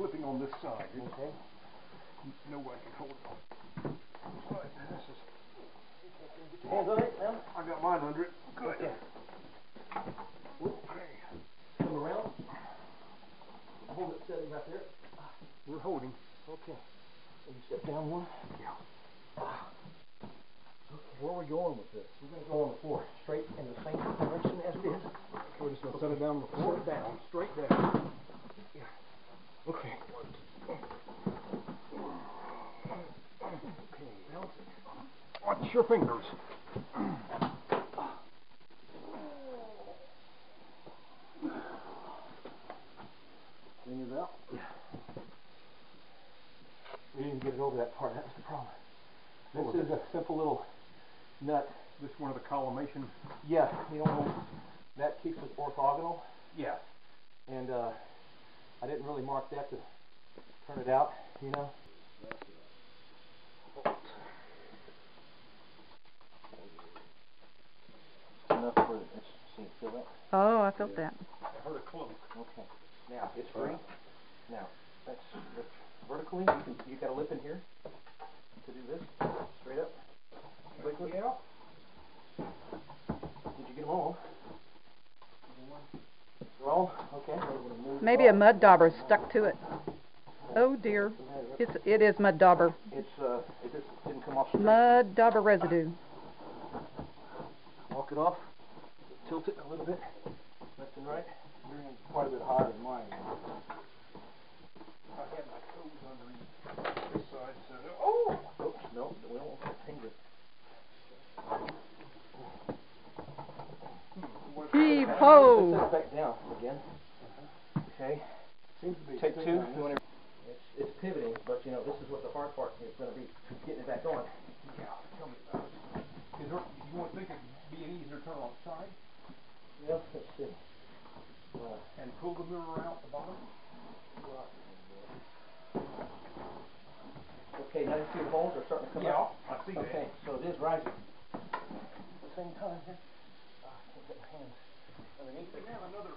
slipping on this side. Okay. No way I can hold it. Like this is. Hands on it now. I got mine under it. Good. Okay. Okay. Come around. Hold it steady right there. We're holding. Okay. And you step down one. Yeah. Where are we going with this? We're gonna go on the floor, straight in the same direction as it is. We're just gonna set it down on the Set floor. it down. Straight down. Okay. Balance it. Watch your fingers. Fingers out. Yeah. We didn't get it over that part, that was the problem. This was is a simple little nut. This one of the collimation. Yeah, you know, that keeps it orthogonal, Yeah. and uh, I didn't really mark that to turn it out, you know. Enough for it. See, feel that? Oh, I felt that. I heard a clunk. Okay. Now, it's free. Now, that's, that's vertically, you can, you got a lip in here to do this, straight up. Quickly. Yeah. Did you get them all? They're all? Okay. Maybe a mud dauber stuck to it. Oh dear. It's, it is mud dauber. It's, uh, it just didn't come off straight. Mud dauber residue. Walk it off, tilt it a little bit, left and right. You're in quite a bit higher than mine. I had my toes underneath this side, so. Oh! Oops, no, we don't want that finger. Heave Set ho! it back down again. Okay, Seems to be. take two. You wanna- It's, it's pivoting, but you know, this is what the hard part is gonna be, getting it back on. Yeah, tell me about it. Is there, you want to think it'd be any easier to turn on the side Well, let's see. Uh, and pull the mirror out the bottom? Okay, now you see the holes are starting to come Yeah, out? I see Okay, that. Okay, so it is rising. At the same time here, ah, I can't get my hands underneath We it. have another.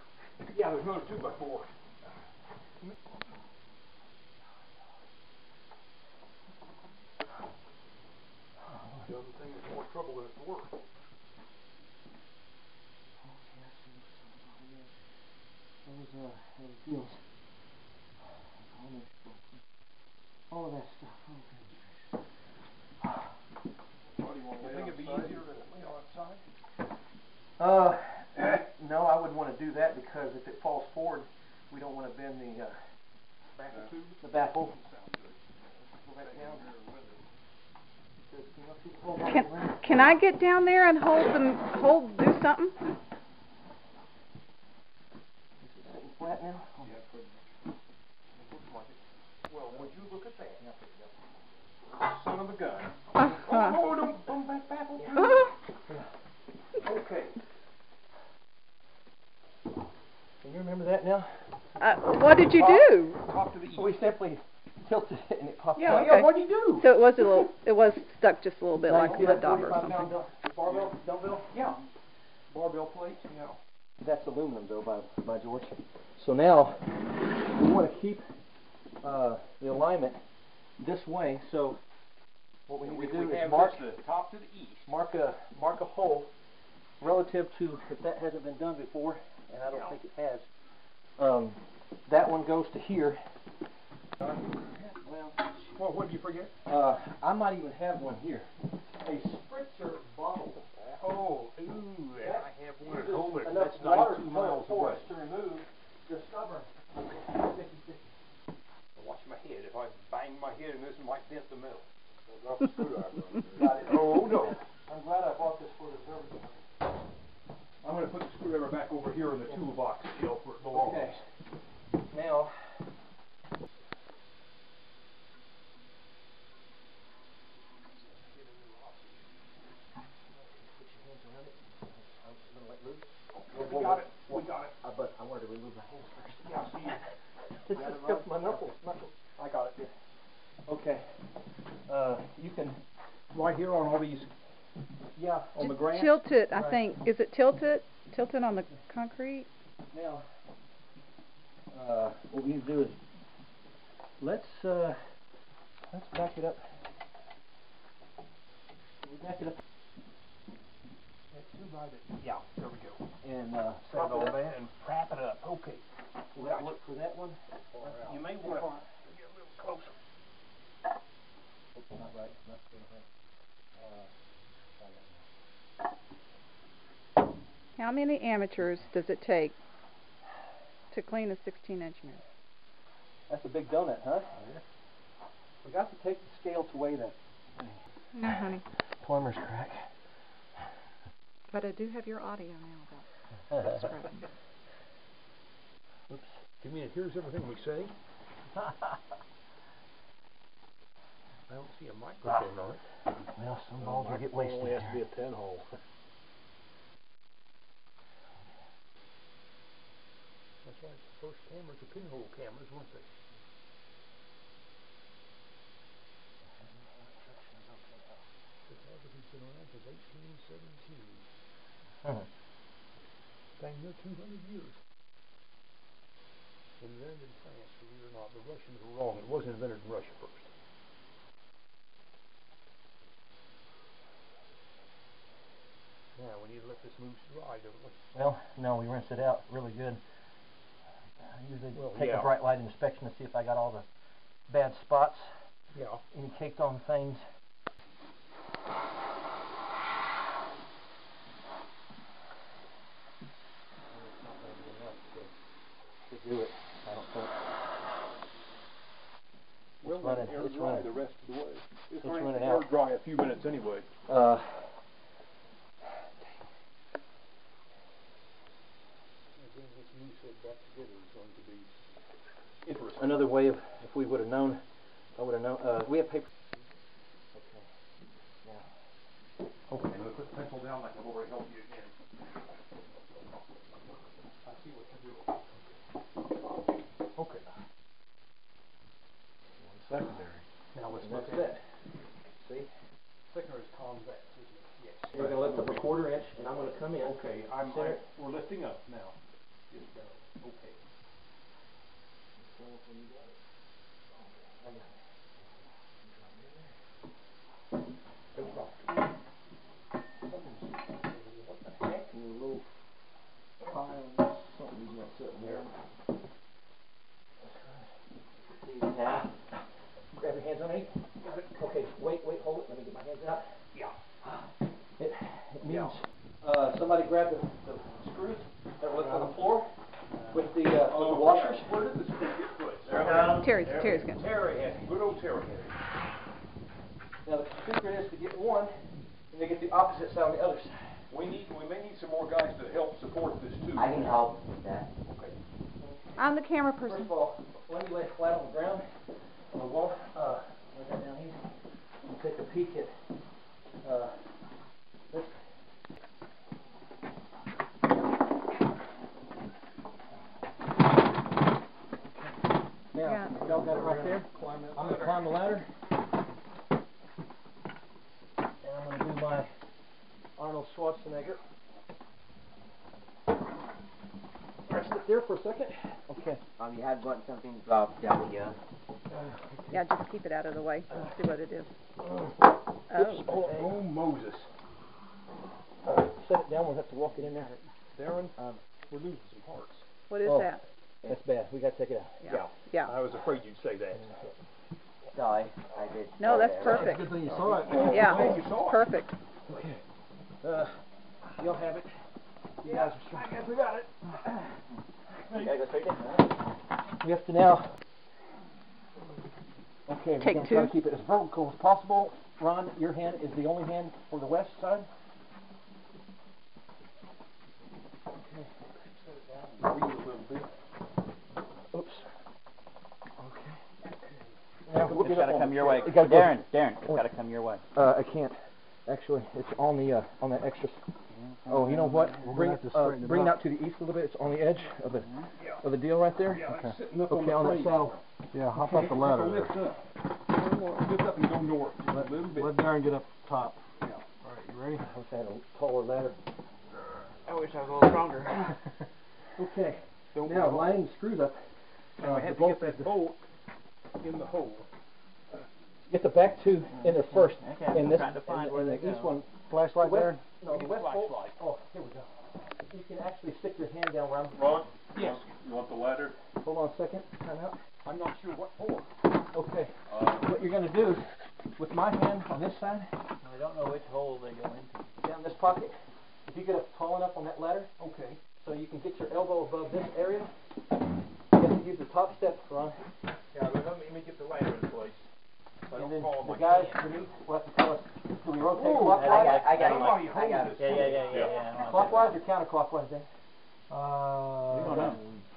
Yeah, there's another two by four. The other thing is more trouble than it's worth. Those, uh, those deals. Almost broken. All of that stuff. Oh, goodness. What do you want, think it'd be easier to lay on its side? Uh, no, I wouldn't wanna do that because if it falls forward, we don't wanna bend the, uh, Baffle tube? the baffle. Go back down. Because, you know, if you pull Can, can I get down there and hold them, hold, do something? This is sitting flat now. Oh, Yeah, pretty much. Looks like it. Well, would you look at that? Now pick it up. Son of a gun. Uh-huh. Oh, don't, don't back baffle tube. Okay. Can you remember that now? Uh, what did you do? Top to the we simply tilted it and it popped Yeah, out. yeah, what'd you do? So it was a little, it was stuck just a little bit like you see mud that or something. Barbell, dumbbell? Yeah. Barbell plates, yeah. That's aluminum though by, by George. So now, we wanna keep, uh, the alignment this way, so what we need to do is mark, the top to the east. mark a, mark a hole relative to, if that hasn't been done before, and I don't Yeah. think it has, um, that one goes to here. Well, Well, what did you forget? uh, I might even have one here. A spritzer bottle. Oh, ooh, yeah, I have one at uses home, but enough that's water ninety-two flow miles for away. us to remove the stubborn sticky sticky. Watch my head, if I bang my head in this, it might dent the metal. Got it. Oh, no. I'm glad I bought this for the service. I'm gonna put the screwdriver back over here in the toolbox shelf where it belongs. Okay. Now. Put your hands around it. I'm gonna let loose. We got it, we got it. Uh, but I wanted to remove my hands first. Yeah, see, This Got is it just right? My knuckles, knuckles. I got it. Okay. Uh, you can, Right here on all these, yeah, on the ground. Tilt it, I Right. think. Is it tilted? Tilted on the concrete? now, uh, what we need to do is let's, uh, let's back it up. We back it up That's too bad that, yeah, there we go. and, uh, set Prop it it all that and wrap it up, okay. Will that work for that one? You may wanna get a little closer. Oops, not right, not good, right. How many amateurs does it take to clean a 16 inch mirror? That's a big donut, huh? We got to take the scale to weigh that. No, honey. Plumber's crack. But I do have your audio now, though. That's right. Oops. me. mean it everything we say? I don't see a microphone on it. Well, some well, balls will get wasted. Only has to be a pinhole. That's why the first cameras are pinhole cameras, weren't they? Photography's been around since 1817. Huh. Dang 200 years. Invented in France, believe it or not. The Russians were wrong. It wasn't invented in Russia first. Now we need to let this move dry, don't we? Well, no, we rinsed it out really good. I usually well, take yeah. a bright light inspection to see if I got all the bad spots. Yeah. Any caked on things. It's running- let it air it's dry running. the rest of the way. It's, It's running, running air out. dry a few minutes anyway. Uh, Again, this mousse said back together is going to be interesting. another way of, if we would have known, I would have known, uh, we have paper. Okay, now, Okay, I'm gonna put the pencil down like I've already helped you again. I see what doing. Okay. One secondary. Now let's look at it. See? Secondary is convex, isn't it? Yes. We're gonna lift up a quarter inch, and I'm gonna come in. Okay, I'm, I, we're lifting up now. Just go, okay. Good rock. What the heck? And a little pile, something's not sitting there. Now, grab your hands underneath. Okay, wait, wait, hold it, let me get my hands out. Yeah. It, it means, uh, somebody grab the, the screws that were left on the floor with the, uh, little washers. Where did the screw get put? Terry's, Terry's good. Terry had it, good old Terry had it. Now, the secret is to get one, and to get the opposite side on the other side. We need, we may need some more guys to help support this too. I can help with that. I'm the camera person. First person. of all, let me lay flat on the ground, on the wall, uh, lay that down here, and take a peek at, uh, this. Yeah. Now, y'all got it right there? I'm gonna climb the ladder. And I'm gonna do my Arnold Schwarzenegger. Rest it there for a second. Okay. Um, you have got something dropped down here. Yeah, just keep it out of the way. See what it is. Oh, Oh, oh Moses. Uh, set it down, we'll have to walk it in there. Darren, Um, we're losing some hearts. what is Oh. that? That's bad, we gotta take it out. Yeah. Yeah. I was afraid you'd say that. Sorry, I did. No, that's there. perfect. Good thing you saw it. Yeah. Oh, you saw it. Perfect. Okay. Uh, you'll have it. You guys are strong. I guess we got it. You gotta go straight in. We have to now. Okay, we're Take gonna try to two. keep it as vertical as possible. Ron, your hand is the only hand for the west side. Breathe a little bit. Oops. Okay. Now, we'll It's get up gotta come your way. It gotta Darren, Darren, it's Oh. gotta come your way. Uh, I can't. Actually, it's on the, uh, on the extra. Oh, you know what? Bring, have to uh, it bring it out. out to the east a little bit. It's on the edge of the, of the deal right there. Yeah, Okay. it's sitting up on Okay, on that frame. saddle. Yeah, hop Okay, up the ladder Lift up. Lift up and go north, just a Let, bit. let Darren get up top. Yeah. Alright, you ready? I wish I had a taller ladder. I wish I was a little stronger. Okay. Don't Now, go- lining the screws up. Now, Uh, I the have to bolt get that is the- bolt in the hole. Get the back two in there first. Okay, and I'm this, trying to find and, where and they the east one. Flashlight West- there? No, the Get west pole. flashlight. Oh, here we go. You can actually stick your hand down where I'm. Ron? Yes. You want the ladder? Hold on a second. Time out. I'm not sure what for. Okay. Uh, What you're gonna do, with my hand on this side, I don't know which hole they go into. down this pocket, if you get up tall enough on that ladder, Okay. so you can get your elbow above this area, you have to use the top step, Ron. Yeah, let me, let me get the ladder in place. So I And then the my guys hand. beneath will have to tell us, do we rotate Ooh, clockwise? I got, I got Somebody it. I got it. Yeah, yeah, yeah, yeah, yeah. Clockwise or counterclockwise, Dan? Uh,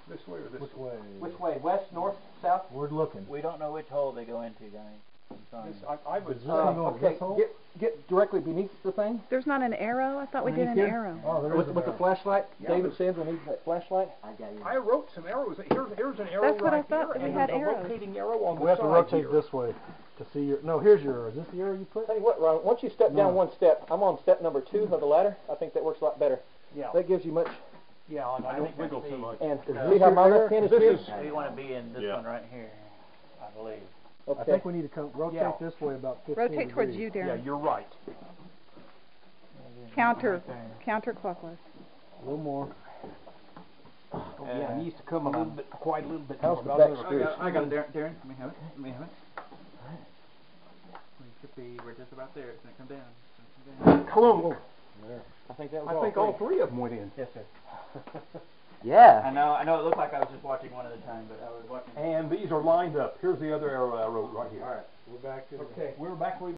This way or this which way? way? Which way, west, north, south? We're looking. We don't know which hole they go into, guys. I'm. This, I, I would, Is this Uh, okay, get, get directly beneath the thing. There's not an arrow? I thought we did an here? arrow. Oh, there is With, an with the flashlight, Yeah, David but- says we need that flashlight. I got you. I wrote some arrows. Here's, here's an arrow That's what I thought, here, we had there's a arrows. rotating arrow on the We have to rotate here. this way to see your, no, here's your arrow. Is this the arrow you put? Tell you what, Ron, once you step No. down one step, I'm on step number two of the ladder, I think that works a lot better. Yeah, That gives you much, yeah, and I I don't think that's wiggle too much. and Is see this how my left hand is This here? is- We want to be in this one right here, I believe. I think we need to come, rotate Yeah. this way about fifteen Rotate towards you, Darren. Yeah, you're right. Counter, Right counterclockwise. A little more. Oh, yeah, it needs to come a little bit, quite a little bit How's more. the back a little screws? I got it, Darren, Darren, let me have it, let me have it. We should be, we're just about there, it's gonna come down, it's gonna come down. Clunk. I think that was I all think all three of them went in. Yes, sir. I know, I know, it looked like I was just watching one at a time, but I was watching. And these are lined up. Here's the other arrow I wrote right here. Alright, we're back to the. Okay, we're back where we